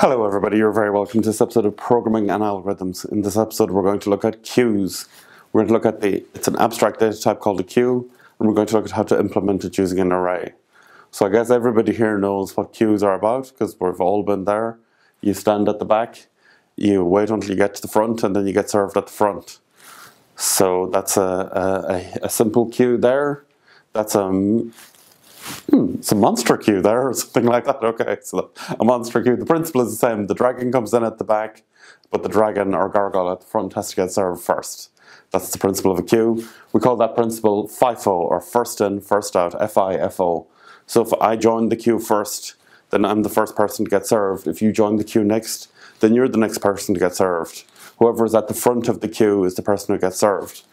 Hello everybody, you're very welcome to this episode of Programming and Algorithms. In this episode we're going to look at queues. We're going to look at the, it's an abstract data type called a queue, and we're going to look at how to implement it using an array. So I guess everybody here knows what queues are about, because we've all been there. You stand at the back, you wait until you get to the front, and then you get served at the front. So that's a, a, a simple queue there. That's a Hmm, it's a monster queue there or something like that. Okay, so a monster queue. The principle is the same. The dragon comes in at the back, but the dragon or gargoyle at the front has to get served first. That's the principle of a queue. We call that principle FIFO or first in, first out, F-I-F-O. So if I join the queue first, then I'm the first person to get served. If you join the queue next, then you're the next person to get served. Whoever is at the front of the queue is the person who gets served.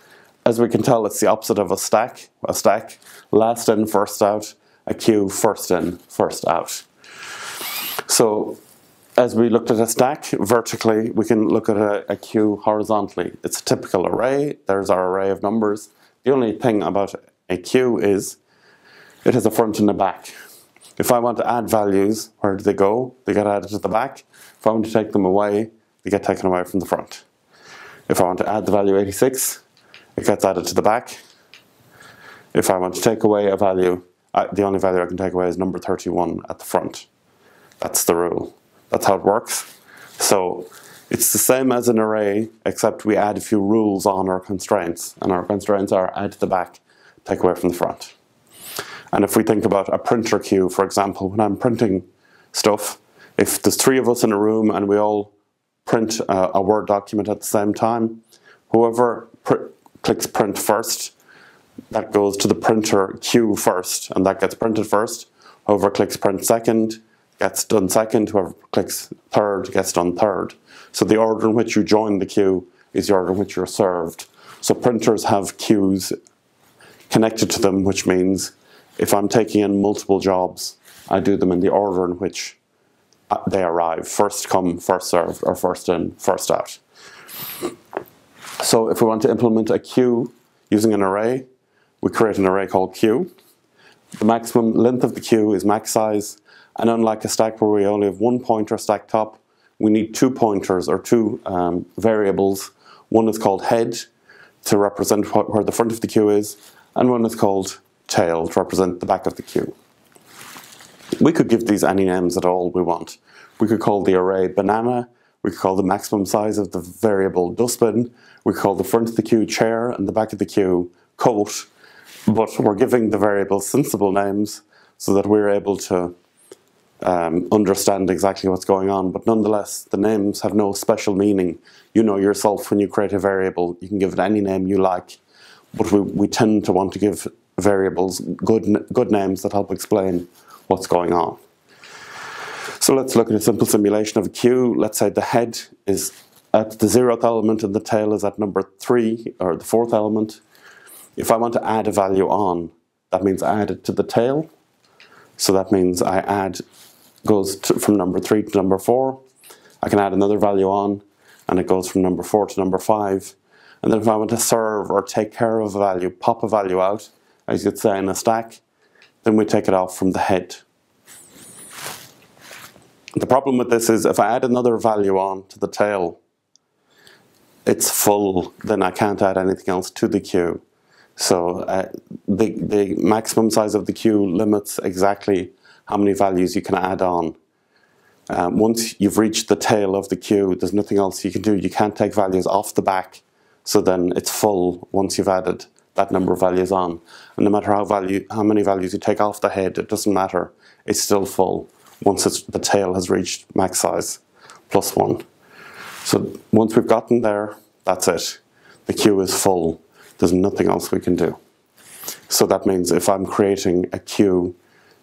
As we can tell, it's the opposite of a stack. A stack, last in, first out a queue first in, first out. So as we looked at a stack vertically, we can look at a, a, queue horizontally. It's a typical array. There's our array of numbers. The only thing about a queue is it has a front and a back. If I want to add values, where do they go? They get added to the back. If I want to take them away, they get taken away from the front. If I want to add the value 86, it gets added to the back. If I want to take away a value, I, the only value I can take away is number 31 at the front. That's the rule. That's how it works. So it's the same as an array, except we add a few rules on our constraints. And our constraints are add to the back, take away from the front. And if we think about a printer queue, for example, when I'm printing stuff, if there's three of us in a room and we all print a, a Word document at the same time, whoever clicks print first that goes to the printer queue first, and that gets printed first. Whoever clicks print second gets done second. Whoever clicks third gets done third. So the order in which you join the queue is the order in which you're served. So printers have queues connected to them, which means if I'm taking in multiple jobs, I do them in the order in which uh, they arrive. First come, first served, or first in, first out. So if we want to implement a queue using an array, we create an array called queue. The maximum length of the queue is max size, and unlike a stack where we only have one pointer stack top, we need two pointers or two um, variables. One is called head to represent where the front of the queue is, and one is called tail to represent the back of the queue. We could give these any names at all we want. We could call the array banana, we call the maximum size of the variable dustbin, we call the front of the queue chair and the back of the queue coat, but we're giving the variables sensible names so that we're able to um, understand exactly what's going on. But nonetheless, the names have no special meaning. You know yourself when you create a variable, you can give it any name you like. But we, we tend to want to give variables good, good names that help explain what's going on. So let's look at a simple simulation of a queue. Let's say the head is at the zeroth element and the tail is at number three, or the fourth element. If I want to add a value on, that means I add it to the tail. So that means I add, goes to, from number three to number four. I can add another value on, and it goes from number four to number five. And then if I want to serve or take care of a value, pop a value out, as you'd say in a stack, then we take it off from the head. The problem with this is if I add another value on to the tail, it's full, then I can't add anything else to the queue. So uh, the, the maximum size of the queue limits exactly how many values you can add on. Um, once you've reached the tail of the queue, there's nothing else you can do. You can't take values off the back, so then it's full once you've added that number of values on. And no matter how, value, how many values you take off the head, it doesn't matter. It's still full once the tail has reached max size plus one. So once we've gotten there, that's it. The queue is full. There's nothing else we can do. So that means if I'm creating a queue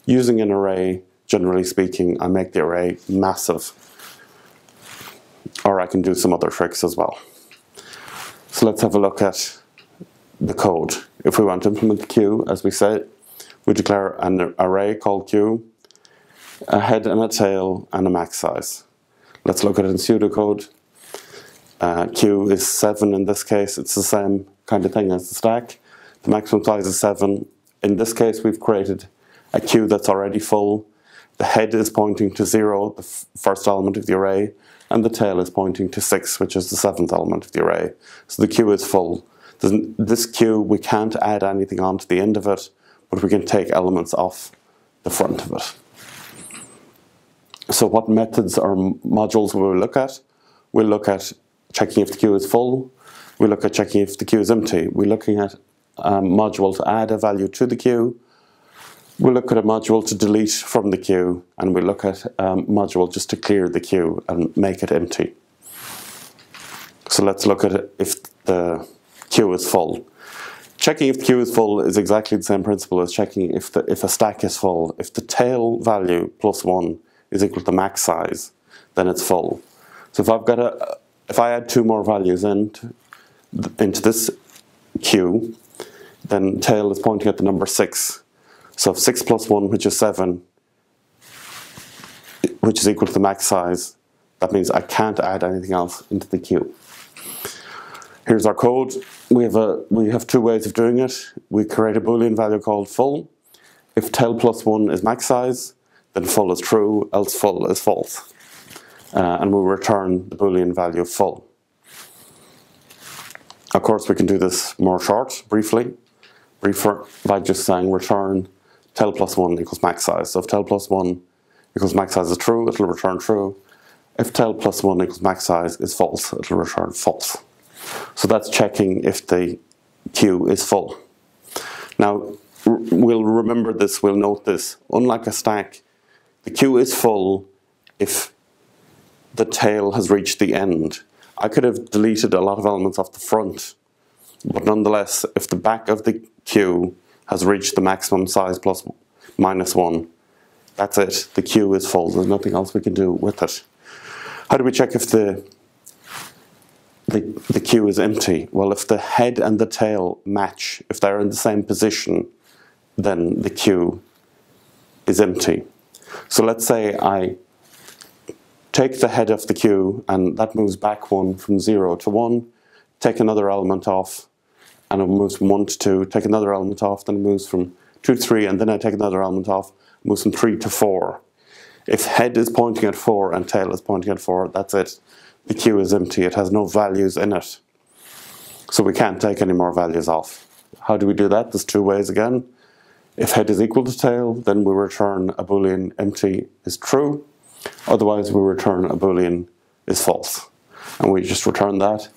using an array, generally speaking, I make the array massive. Or I can do some other tricks as well. So let's have a look at the code. If we want to implement the queue, as we said, we declare an array called queue, a head and a tail, and a max size. Let's look at it in pseudocode. Uh, queue is 7 in this case, it's the same kind of thing as the stack. The maximum size is 7. In this case, we've created a queue that's already full. the head is pointing to 0, the first element of the array, and the tail is pointing to 6, which is the seventh element of the array. So the queue is full. This queue, we can't add anything on to the end of it, but we can take elements off the front of it. So what methods or modules will we look at? We'll look at checking if the queue is full. We look at checking if the queue is empty. We're looking at a module to add a value to the queue. We'll look at a module to delete from the queue, and we'll look at a module just to clear the queue and make it empty. So let's look at if the queue is full. Checking if the queue is full is exactly the same principle as checking if the if a stack is full. If the tail value plus one is equal to max size, then it's full. So if I've got a if I add two more values into into this queue, then tail is pointing at the number six. So if six plus one, which is seven, which is equal to the max size, that means I can't add anything else into the queue. Here's our code. We have, a, we have two ways of doing it. We create a boolean value called full. If tail plus 1 is max size, then full is true, else full is false. Uh, and we return the boolean value full. Of course, we can do this more short, briefly, briefer, by just saying return tail plus 1 equals max size. So if tail plus 1 equals max size is true, it'll return true. If tail plus 1 equals max size is false, it'll return false. So that's checking if the queue is full. Now, we'll remember this, we'll note this. Unlike a stack, the queue is full if the tail has reached the end. I could have deleted a lot of elements off the front, but nonetheless, if the back of the queue has reached the maximum size plus minus one, that's it. The queue is full. There's nothing else we can do with it. How do we check if the the, the queue is empty. Well, if the head and the tail match, if they're in the same position, then the queue is empty. So let's say I take the head of the queue and that moves back one from zero to one, take another element off, and it moves from one to two, take another element off, then it moves from two to three, and then I take another element off, moves from three to four. If head is pointing at four and tail is pointing at four, that's it the queue is empty, it has no values in it. So we can't take any more values off. How do we do that? There's two ways again. If head is equal to tail, then we return a boolean empty is true. Otherwise, we return a boolean is false. And we just return that.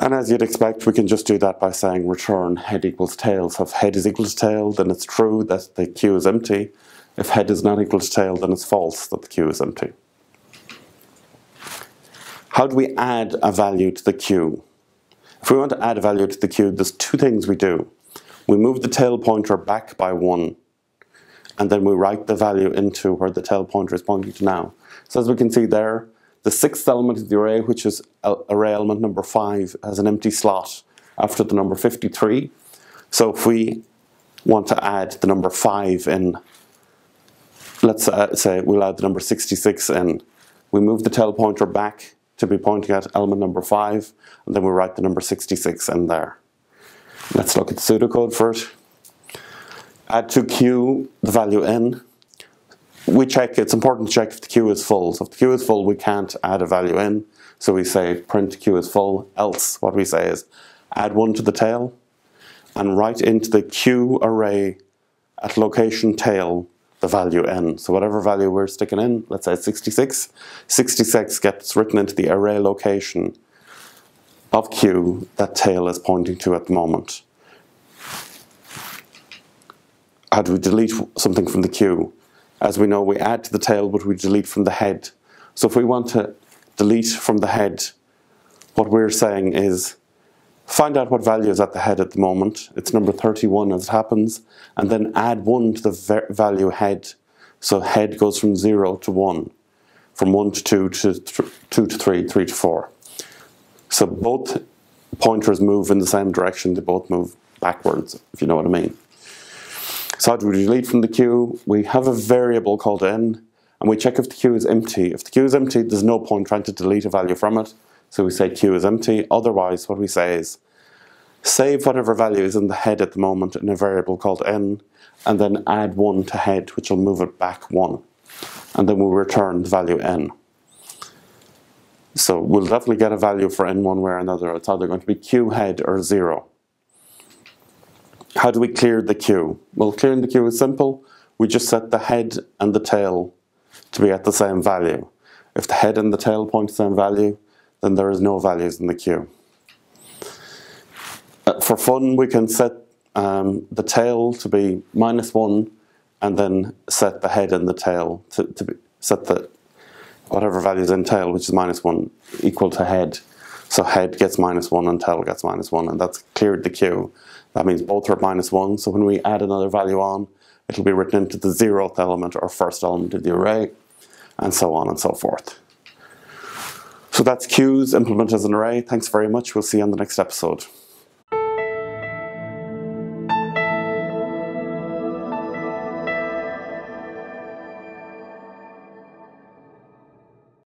And as you'd expect, we can just do that by saying return head equals tail. So if head is equal to tail, then it's true that the queue is empty. If head is not equal to tail, then it's false that the queue is empty. How do we add a value to the queue? If we want to add a value to the queue, there's two things we do. We move the tail pointer back by one, and then we write the value into where the tail pointer is pointing to now. So as we can see there, the sixth element of the array, which is array element number 5, has an empty slot after the number 53. So if we want to add the number 5 in, let's uh, say we'll add the number 66 in, we move the tail pointer back to be pointing at element number 5, and then we write the number 66 in there. Let's look at the pseudocode first. Add to queue the value n. We check, it's important to check if the queue is full. So if the queue is full, we can't add a value in. So we say print queue is full, else what we say is add 1 to the tail and write into the queue array at location tail the value n. So whatever value we're sticking in, let's say 66, 66 gets written into the array location of q that tail is pointing to at the moment. How do we delete something from the queue? As we know, we add to the tail, but we delete from the head. So if we want to delete from the head, what we're saying is Find out what value is at the head at the moment. It's number 31 as it happens. And then add 1 to the value head. So head goes from 0 to 1. From 1 to 2 to 2 to 3, 3 to 4. So both pointers move in the same direction. They both move backwards, if you know what I mean. So how do we delete from the queue? We have a variable called n, and we check if the queue is empty. If the queue is empty, there's no point trying to delete a value from it. So we say queue is empty. Otherwise, what we say is save whatever value is in the head at the moment in a variable called n, and then add 1 to head, which will move it back 1. And then we'll return the value n. So we'll definitely get a value for n one way or another. It's either going to be q head or 0. How do we clear the queue? Well, clearing the queue is simple. We just set the head and the tail to be at the same value. If the head and the tail point to the same value, then there is no values in the queue. Uh, for fun, we can set um, the tail to be minus 1 and then set the head and the tail to, to be, set the whatever values in tail, which is minus 1, equal to head. So head gets minus 1 and tail gets minus 1, and that's cleared the queue. That means both are minus 1, so when we add another value on, it'll be written into the zeroth element or first element of the array, and so on and so forth. So that's queues implemented as an array. Thanks very much. We'll see you on the next episode.